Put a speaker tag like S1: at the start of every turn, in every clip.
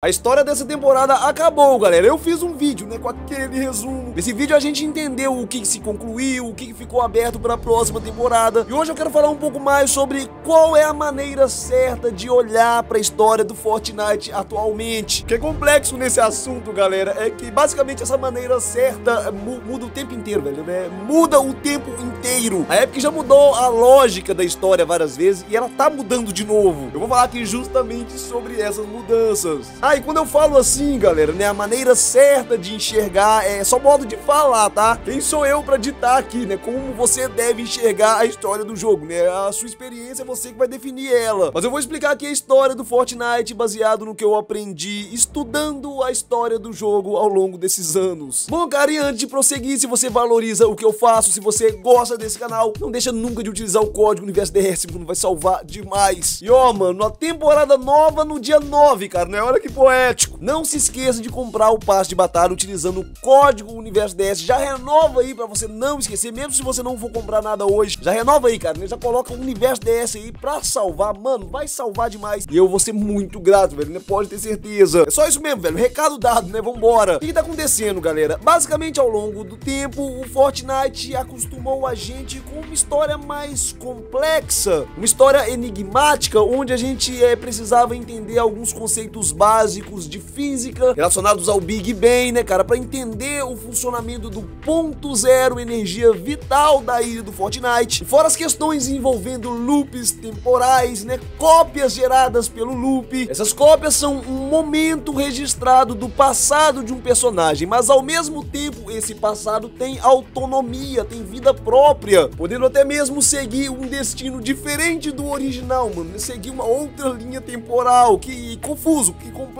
S1: A história dessa temporada acabou, galera. Eu fiz um vídeo, né, com aquele resumo. Nesse vídeo a gente entendeu o que se concluiu, o que ficou aberto para a próxima temporada. E hoje eu quero falar um pouco mais sobre qual é a maneira certa de olhar para a história do Fortnite atualmente. O que é complexo nesse assunto, galera, é que basicamente essa maneira certa muda o tempo inteiro, velho, né? Muda o tempo inteiro. A Epic já mudou a lógica da história várias vezes e ela tá mudando de novo. Eu vou falar aqui justamente sobre essas mudanças. Ah, e quando eu falo assim, galera, né, a maneira certa de enxergar é só modo de falar, tá? Quem sou eu para ditar aqui, né, como você deve enxergar a história do jogo, né? A sua experiência é você que vai definir ela. Mas eu vou explicar aqui a história do Fortnite baseado no que eu aprendi estudando a história do jogo ao longo desses anos. Bom, cara, e antes de prosseguir, se você valoriza o que eu faço, se você gosta desse canal, não deixa nunca de utilizar o código Universo porque vai salvar demais. E ó, mano, a temporada nova no dia 9, cara, né? Olha que poético. Não se esqueça de comprar o passe de batalha utilizando o código Universo DS. Já renova aí pra você não esquecer, mesmo se você não for comprar nada hoje. Já renova aí, cara, né? Já coloca o Universo DS aí pra salvar. Mano, vai salvar demais. E eu vou ser muito grato, velho, né? Pode ter certeza. É só isso mesmo, velho. Recado dado, né? Vambora. O que, que tá acontecendo, galera? Basicamente, ao longo do tempo, o Fortnite acostumou a gente com uma história mais complexa, uma história enigmática, onde a gente é, precisava entender alguns conceitos básicos de física relacionados ao Big Bang, né, cara, para entender o funcionamento do ponto zero, energia vital da ilha do Fortnite. Fora as questões envolvendo loops temporais, né, cópias geradas pelo loop. Essas cópias são um momento registrado do passado de um personagem, mas ao mesmo tempo esse passado tem autonomia, tem vida própria, podendo até mesmo seguir um destino diferente do original, mano, seguir uma outra linha temporal, que confuso, que complexo.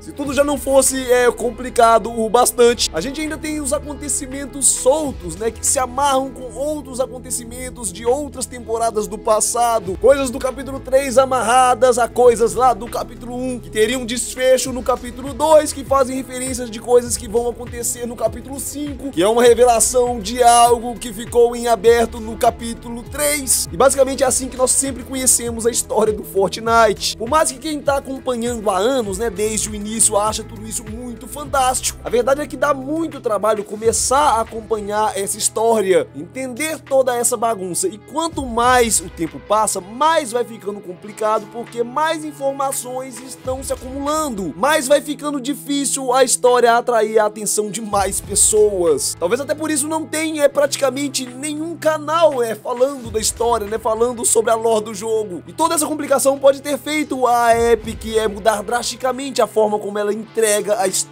S1: Se tudo já não fosse é, complicado o bastante, a gente ainda tem os acontecimentos soltos, né, que se amarram com outros acontecimentos de outras temporadas do passado, coisas do capítulo 3 amarradas a coisas lá do capítulo 1, que teriam desfecho no capítulo 2, que fazem referências de coisas que vão acontecer no capítulo 5, que é uma revelação de algo que ficou em aberto no capítulo 3. E basicamente é assim que nós sempre conhecemos a história do Fortnite. Por mais que quem tá acompanhando há anos, né, desde o início, acha tudo isso muito fantástico. A verdade é que dá muito trabalho começar a acompanhar essa história, entender toda essa bagunça. E quanto mais o tempo passa, mais vai ficando complicado, porque mais informações estão se acumulando, mais vai ficando difícil a história atrair a atenção de mais pessoas. Talvez até por isso não tenha é, praticamente nenhum canal é, falando da história, né, falando sobre a lore do jogo. E toda essa complicação pode ter feito a Epic é, mudar drasticamente a forma como ela entrega a história.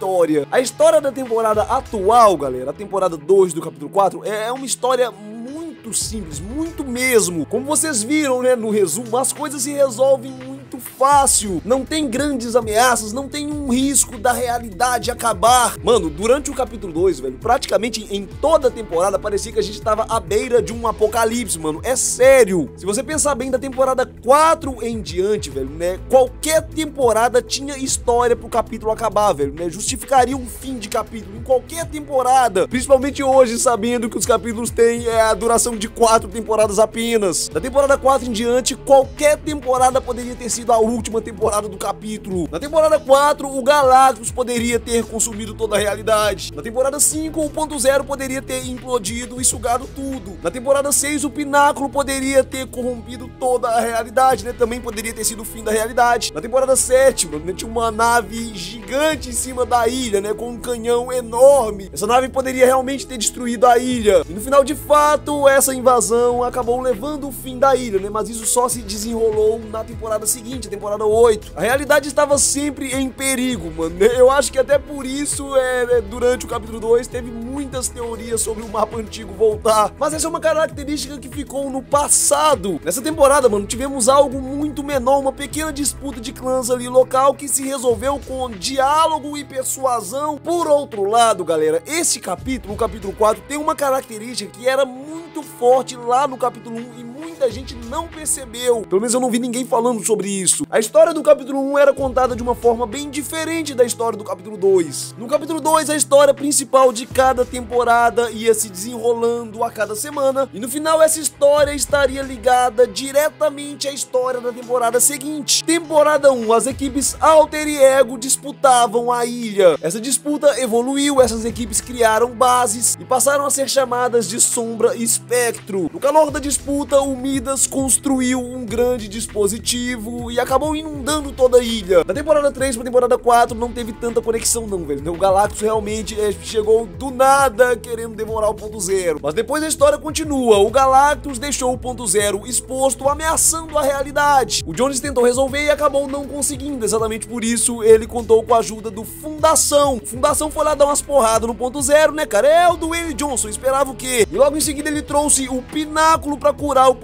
S1: A história da temporada atual, galera, a temporada 2 do capítulo 4, é uma história muito simples, muito mesmo. Como vocês viram, né, no resumo, as coisas se resolvem fácil, não tem grandes ameaças, não tem um risco da realidade acabar. Mano, durante o capítulo 2, velho, praticamente em toda a temporada parecia que a gente tava à beira de um apocalipse, mano. É sério. Se você pensar bem da temporada 4 em diante, velho, né, qualquer temporada tinha história pro capítulo acabar, velho, né? Justificaria um fim de capítulo em qualquer temporada, principalmente hoje, sabendo que os capítulos têm é, a duração de quatro temporadas apenas. Da temporada 4 em diante, qualquer temporada poderia ter sido a última temporada do capítulo. Na temporada 4, o Galactus poderia ter consumido toda a realidade. Na temporada 5, o ponto zero poderia ter implodido e sugado tudo. Na temporada 6, o Pináculo poderia ter corrompido toda a realidade, né? Também poderia ter sido o fim da realidade. Na temporada 7, mano, tinha uma nave gigante em cima da ilha, né? Com um canhão enorme. Essa nave poderia realmente ter destruído a ilha. E no final, de fato, essa invasão acabou levando o fim da ilha, né? Mas isso só se desenrolou na temporada seguinte, a temporada 8. A realidade estava sempre em perigo, mano. Eu acho que até por isso, é, é, durante o capítulo 2, teve muitas teorias sobre o mapa antigo voltar. Mas essa é uma característica que ficou no passado. Nessa temporada, mano, tivemos algo muito menor, uma pequena disputa de clãs ali local que se resolveu com diálogo e persuasão. Por outro lado, galera, esse capítulo, o capítulo 4, tem uma característica que era muito forte lá no capítulo 1 e muita gente não percebeu. Pelo menos eu não vi ninguém falando sobre isso. A história do capítulo 1 era contada de uma forma bem diferente da história do capítulo 2. No capítulo 2, a história principal de cada temporada ia se desenrolando a cada semana e no final essa história estaria ligada diretamente à história da temporada seguinte. Temporada 1, as equipes Alter e Ego disputavam a ilha. Essa disputa evoluiu, essas equipes criaram bases e passaram a ser chamadas de Sombra e Espectro. No calor da disputa, o Midas construiu um grande dispositivo e acabou inundando toda a ilha. Da temporada 3 pra temporada 4 não teve tanta conexão não, velho. O Galactus realmente é, chegou do nada querendo devorar o ponto zero. Mas depois a história continua. O Galactus deixou o ponto zero exposto, ameaçando a realidade. O Jones tentou resolver e acabou não conseguindo. Exatamente por isso ele contou com a ajuda do Fundação. O Fundação foi lá dar umas porradas no ponto zero, né, cara? É o do Dwayne Johnson, esperava o quê? E logo em seguida ele trouxe o Pináculo para curar o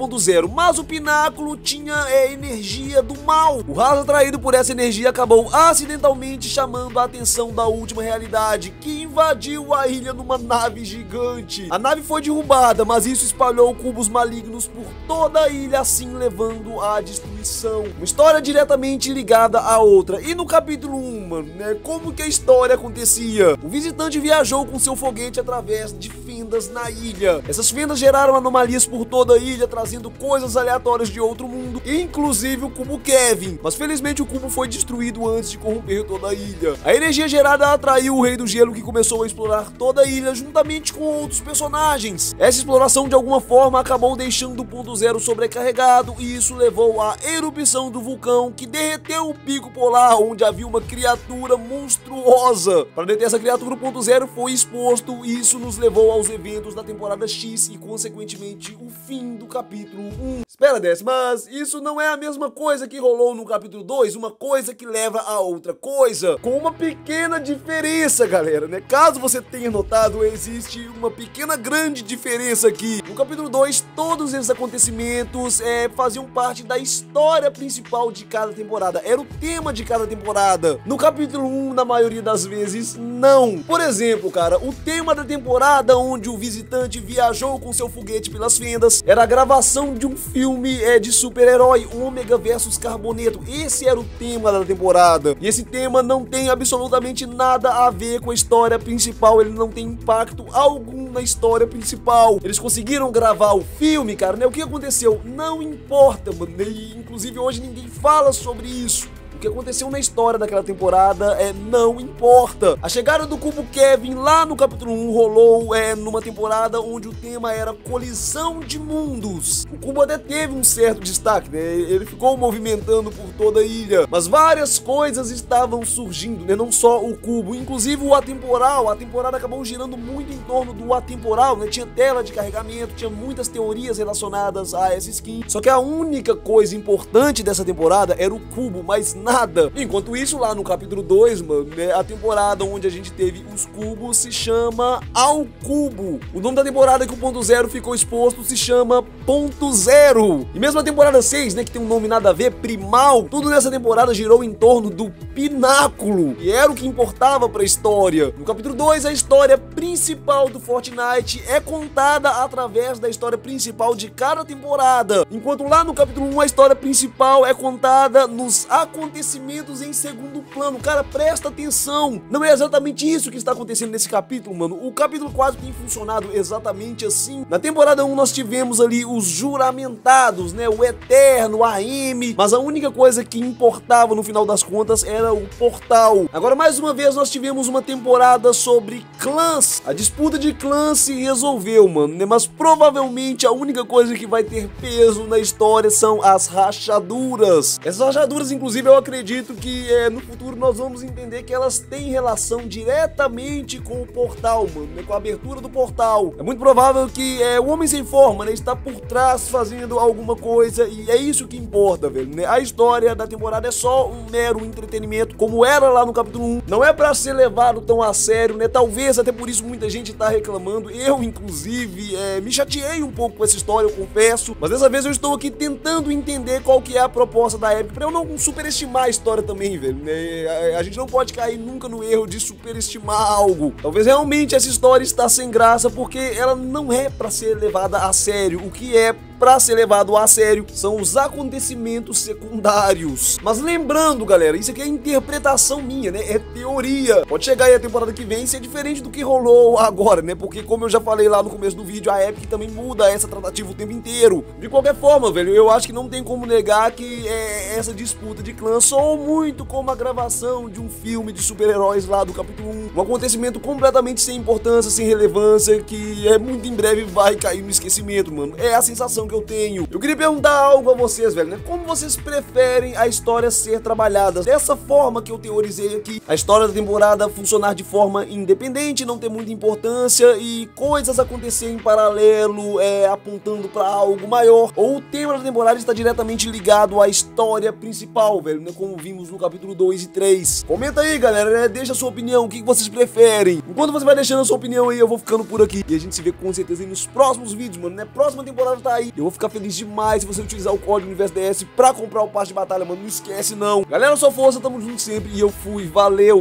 S1: Mas o Pináculo tinha é, energia do mal. O raso atraído por essa energia acabou acidentalmente chamando a atenção da última realidade, que invadiu a ilha numa nave gigante. A nave foi derrubada, mas isso espalhou cubos malignos por toda a ilha, assim levando à destruição. Uma história diretamente ligada à outra. E no capítulo 1, mano, né, como que a história acontecia? O visitante viajou com seu foguete através de fendas na ilha. Essas fendas geraram anomalias por toda a ilha, trazendo coisas aleatórias de outro mundo, inclusive o cubo Kevin. Mas felizmente o cubo foi destruído antes de corromper toda a ilha. A energia gerada atraiu o Rei do Gelo, que começou a explorar toda a ilha juntamente com outros personagens. Essa exploração de alguma forma acabou deixando o ponto zero sobrecarregado e isso levou à erupção do vulcão que derreteu o pico polar onde havia uma criatura monstruosa. Para deter essa criatura, o ponto zero foi exposto e isso nos levou aos eventos da temporada X e consequentemente o fim do capítulo 1. Espera, Dess, mas isso não é a mesma coisa que rolou no capítulo 2, uma coisa que leva a outra coisa, com uma pequena diferença, galera, né? Caso você tenha notado, existe uma pequena grande diferença aqui. No capítulo 2, todos esses acontecimentos é, faziam parte da história principal de cada temporada, era o tema de cada temporada. No capítulo 1, na maioria das vezes, não. Por exemplo, cara, o tema da temporada onde o visitante viajou com seu foguete pelas fendas era a gravação de um filme é, de super-herói, Ômega versus Carboneto. Esse era o tema da temporada. E esse tema não tem absolutamente nada a ver com a história principal, ele não tem impacto algum na história principal. Eles conseguiram gravar o filme, cara, né? O que aconteceu? Não importa, mano. E, inclusive hoje ninguém fala sobre isso. O que aconteceu na história daquela temporada é não importa. A chegada do Cubo Kevin lá no capítulo 1 rolou é numa temporada onde o tema era colisão de mundos. O Cubo até teve um certo destaque, né? Ele ficou movimentando por toda a ilha, mas várias coisas estavam surgindo, né? Não só o Cubo, inclusive o atemporal. A temporada acabou girando muito em torno do atemporal, né? Tinha tela de carregamento, tinha muitas teorias relacionadas a essa skin. Só que a única coisa importante dessa temporada era o Cubo, mas nada. Enquanto isso, lá no capítulo 2, mano, né, a temporada onde a gente teve os cubos se chama Ao Cubo. O nome da temporada que o ponto zero ficou exposto se chama Ponto Zero. E mesmo a temporada 6, né, que tem um nome nada a ver, Primal, tudo nessa temporada girou em torno do Pináculo, e era o que importava para a história. No capítulo 2, a história principal do Fortnite é contada através da história principal de cada temporada, enquanto lá no capítulo 1 um, a história principal é contada nos acontecimentos acontecimentos em segundo plano. Cara, presta atenção. Não é exatamente isso que está acontecendo nesse capítulo, mano. O capítulo 4 tem funcionado exatamente assim. Na temporada 1 nós tivemos ali os juramentados, né? O Eterno, a M. Mas a única coisa que importava no final das contas era o portal. Agora, mais uma vez, nós tivemos uma temporada sobre clãs. A disputa de clãs se resolveu, mano, né? Mas provavelmente a única coisa que vai ter peso na história são as rachaduras. Essas rachaduras, inclusive, eu acredito que é, no futuro nós vamos entender que elas têm relação diretamente com o portal, mano, né, com a abertura do portal. É muito provável que é, o Homem Sem Forma, né, está por trás fazendo alguma coisa e é isso que importa, velho, né? A história da temporada é só um mero entretenimento, como era lá no capítulo 1. Não é para ser levado tão a sério, né? Talvez até por isso muita gente tá reclamando. Eu, inclusive, é, me chateei um pouco com essa história, eu confesso. Mas dessa vez eu estou aqui tentando entender qual que é a proposta da Epic, pra eu não superestimar a história também, velho. Né? A, gente não pode cair nunca no erro de superestimar algo. Talvez realmente essa história está sem graça porque ela não é para ser levada a sério, o que é pra ser levado a sério são os acontecimentos secundários. Mas lembrando, galera, isso aqui é interpretação minha, né? É teoria. Pode chegar aí a temporada que vem e ser diferente do que rolou agora, né? Porque como eu já falei lá no começo do vídeo, a Epic também muda essa tratativa o tempo inteiro. De qualquer forma, velho, eu acho que não tem como negar que é, essa disputa de clãs soou muito como a gravação de um filme de super-heróis lá do capítulo 1. Um acontecimento completamente sem importância, sem relevância, que é muito em breve vai cair no esquecimento, mano. É a sensação que eu tenho. Eu queria perguntar algo a vocês, velho, né? Como vocês preferem a história ser trabalhada? Dessa forma que eu teorizei aqui, a história da temporada funcionar de forma independente, não ter muita importância e coisas acontecerem em paralelo, é, apontando para algo maior, ou o tema da temporada está diretamente ligado à história principal, velho, né? Como vimos no capítulo 2 e 3. Comenta aí, galera, né? Deixa a sua opinião, o que vocês preferem. Enquanto você vai deixando a sua opinião aí, eu vou ficando por aqui. E a gente se vê com certeza nos próximos vídeos, mano, né? Próxima temporada tá aí. Eu vou ficar feliz demais se você utilizar o código UniversoDS pra comprar o passe de batalha, mano. Não esquece, não. Galera, sua força, tamo junto sempre. E eu fui, valeu!